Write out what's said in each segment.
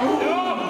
Bravo,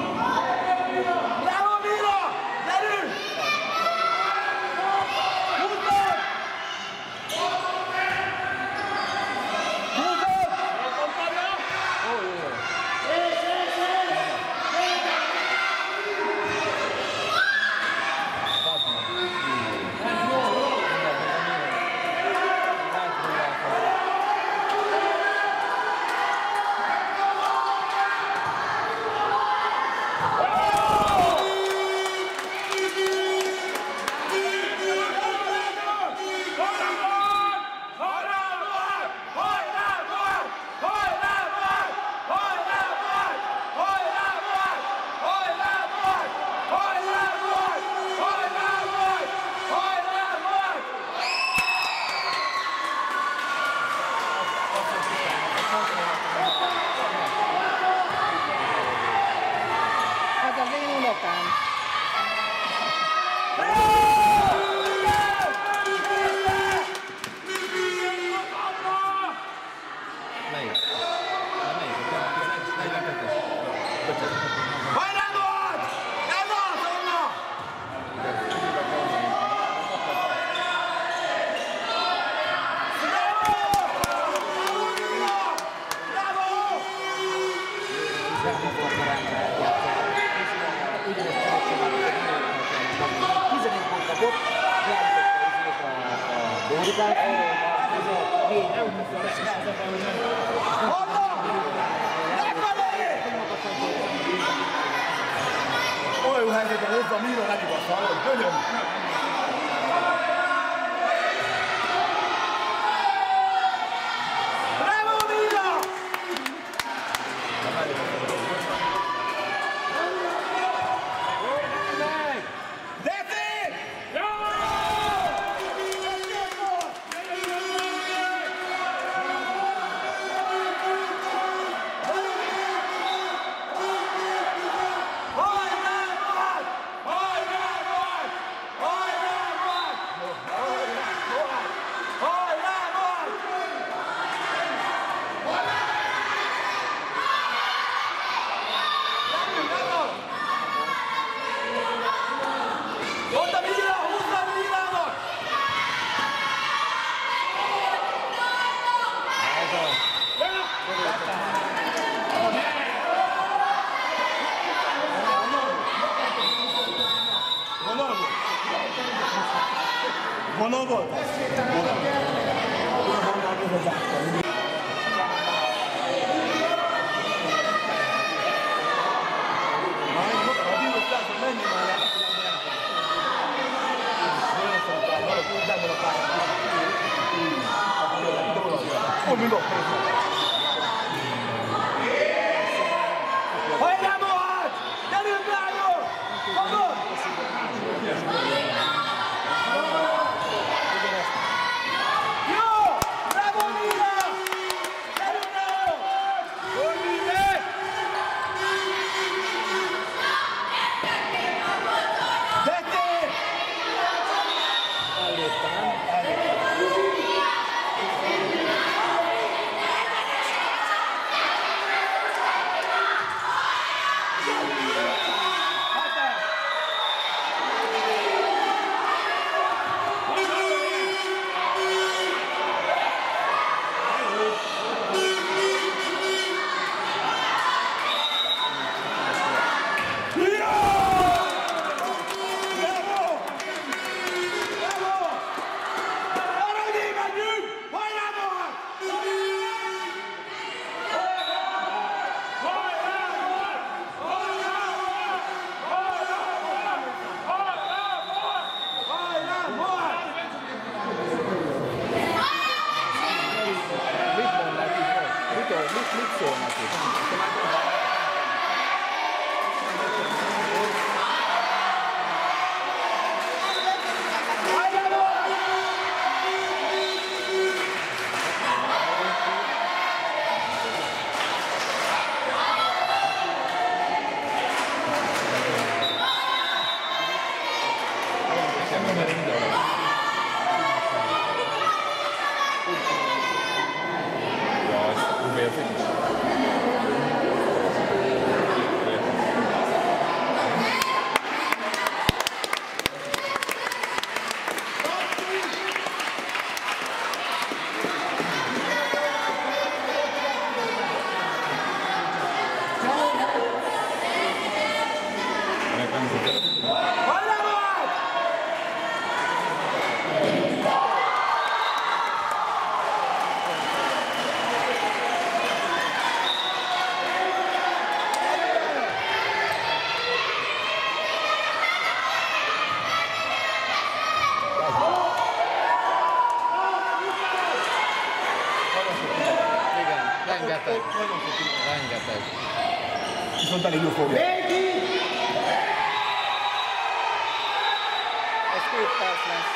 Ez két perc lesz.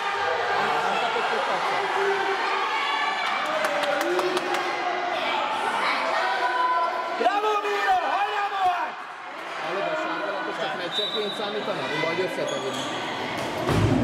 Nem kapott két percet. Bravo, Miro! Hajrá volt! A lövös általában csak meccsekként számítanak, vagy összetevünk?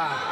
Wow.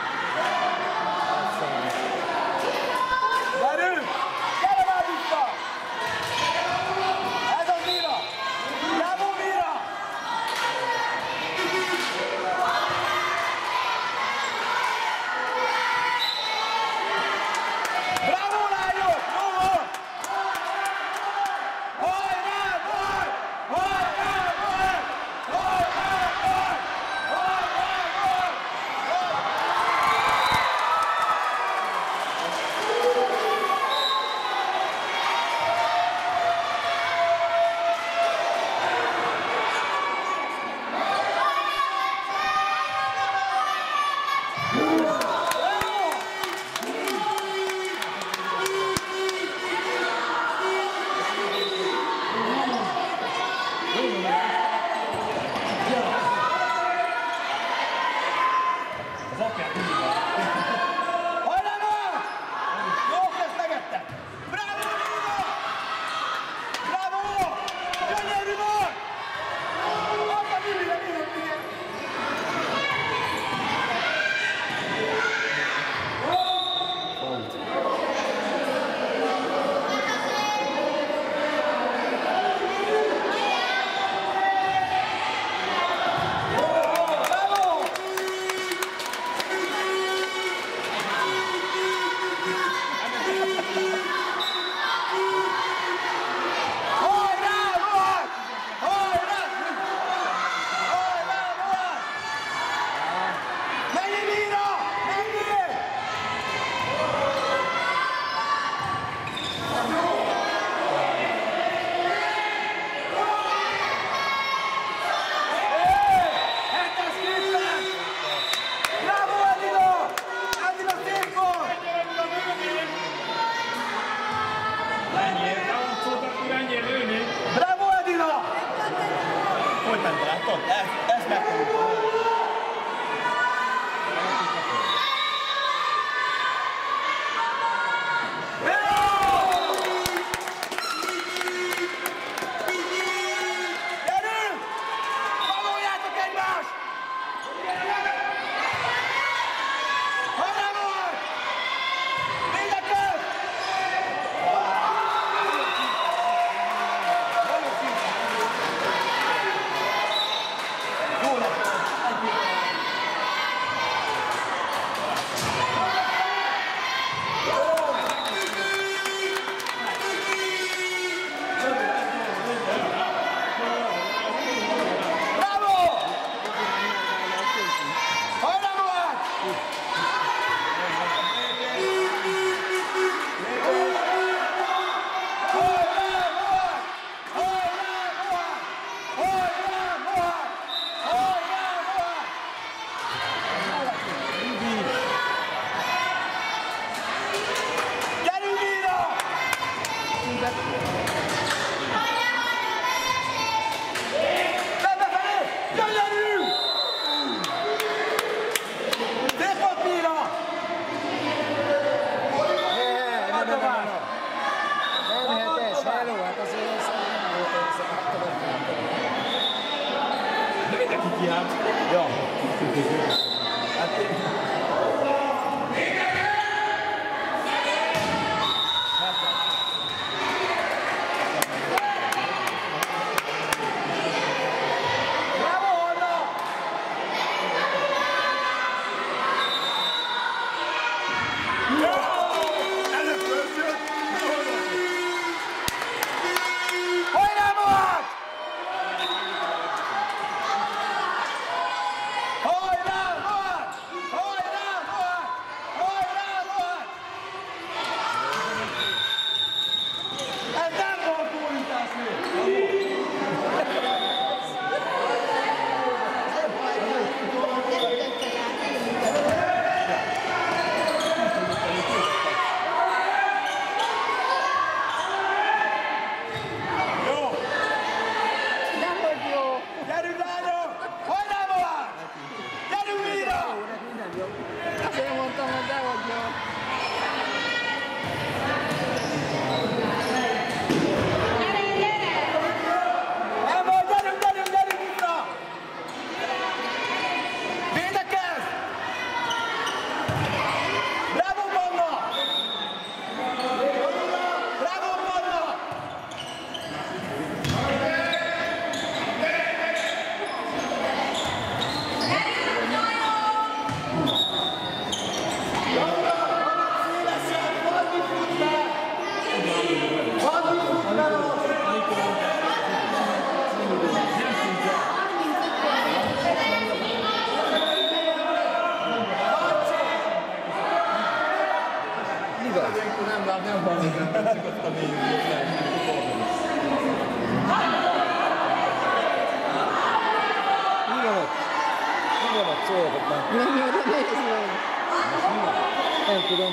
dan?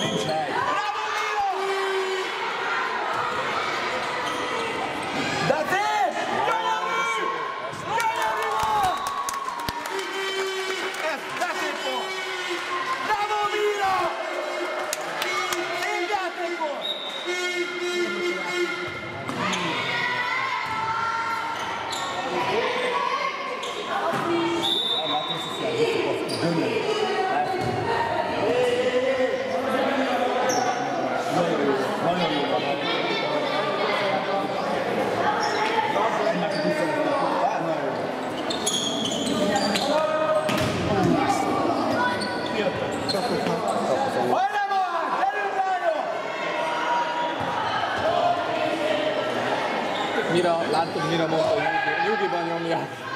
Links ミラモンとユギバニョミヤ。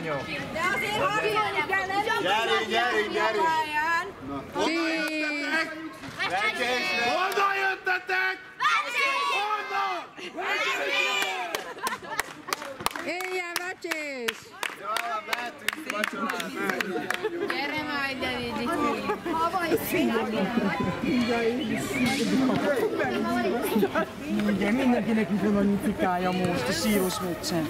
Lányok! De azért harcolni kell, nem Gyerünk, gyerünk, gyerünk! pályán! Honnan jöttetek? Éljen vecsés! Jaj, mehetünk vacsorára. Gyere majd Igen, mindenkinek itt van a nyicikája most, a síros meccsen.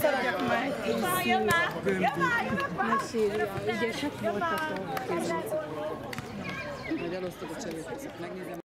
Várj, erre beszélek meg. Megszírja, ügyesek voltak a kezünk. Majd elosztok a cserépet, megnézem.